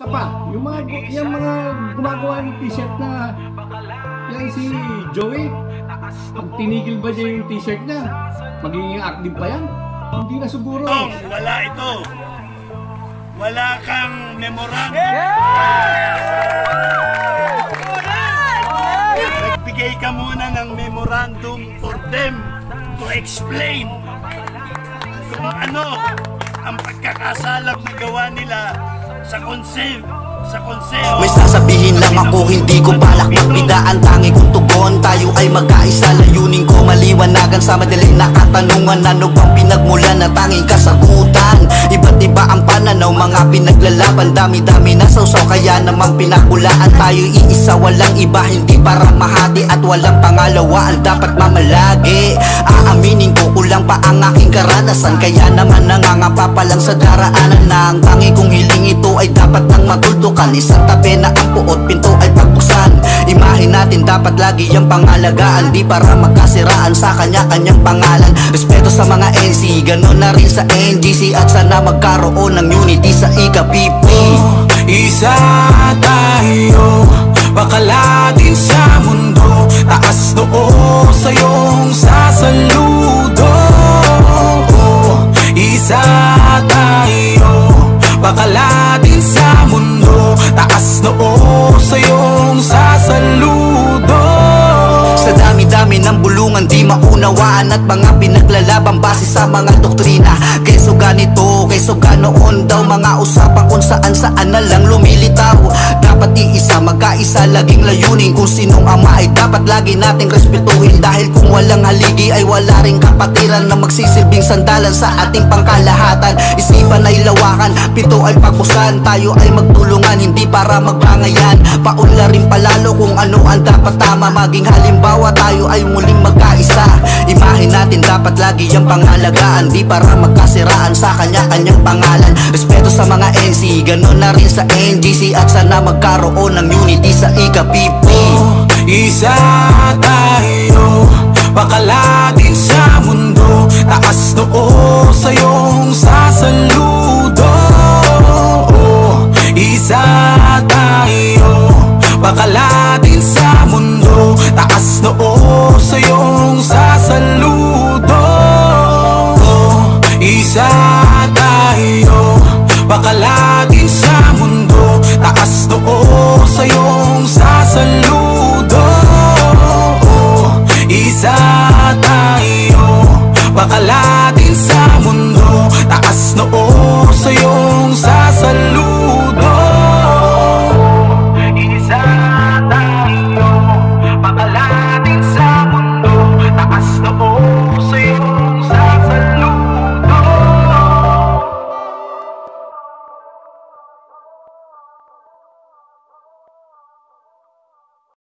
Isa pa, yung mga, yung mga gumagawa ng t-shirt na yan si Joey, pag tinigil ba niya yung t-shirt niya, magiging active pa yan? Hindi na siguro. Tong, wala ito. Wala kang memorandum. Nagbigay ka muna ng memorandum for them to explain kung ano ang pagkakasalang na gawa nila sa konseho sa konseho. May sasabihin lang ako hindi ko balak magbidaan Tangi kong tugon tayo ay magkaisa. Layunin ko maliwanagan sa madaling nakatanungan Ano bang pinagmulan na tanging kasagutan? Iba't iba ang pananaw mga pinaglalaban? Dami-dami na sausaw kaya namang pinakulaan Tayo. Iisa walang iba hindi para mahati At walang pangalawa. Ang dapat mamalagi Aaminin ko kulang pa ang aking karanasan. Kaya naman nangangapa pa lang sa daraanan Na ang tangi kong hiling ito ay dapat nang matuldukan Isang tabi na ang puot, dapat lagi ang pangalagaan Di para magkasiraan sa kanya-kanyang pangalan. Respeto sa mga NC, ganon na rin sa NGC At sana magkaroon ng unity sa IKPP Isa tayo Pakalatin sa mundo. Taas noo sa iyong sasaludo. Isa tayo Pakalatin sa mundo. Taas noo sa iyong sasaludo maunawaan At mga pinaglalaban base sa mga doktrina. Keso ganito, keso ganoon daw Mga usapang kung saan saan na lang lumilitaw. Dapat iisa, magkaisa, laging layunin Kung sinong ama ay dapat lagi nating respetuhin. Dahil kung walang haligi ay wala ring kapatiran Na magsisilbing sandalan sa ating pangkalahatan. Isipan ay lawakan, pito ay pagpusan Tayo ay magtulungan, hindi para magbangayan Paunlarin palalo kung ano ang dapat tama. Maging halimbawa tayo ay muling magkaisa. Imahin natin dapat lagi ang pangalagaan. Di para magkasiraan sa kanya-kanyang pangalan. Respeto sa mga NC, ganon na rin sa NGC At sana magkaroon ng unity sa IKPP Isa tayo makalatin sa mundo. Taas noo sa iyong sasaludo. Isa tayo Makalatin sa mundo. Taas noo sa iyong sasaludo. Isa tayo Makalatin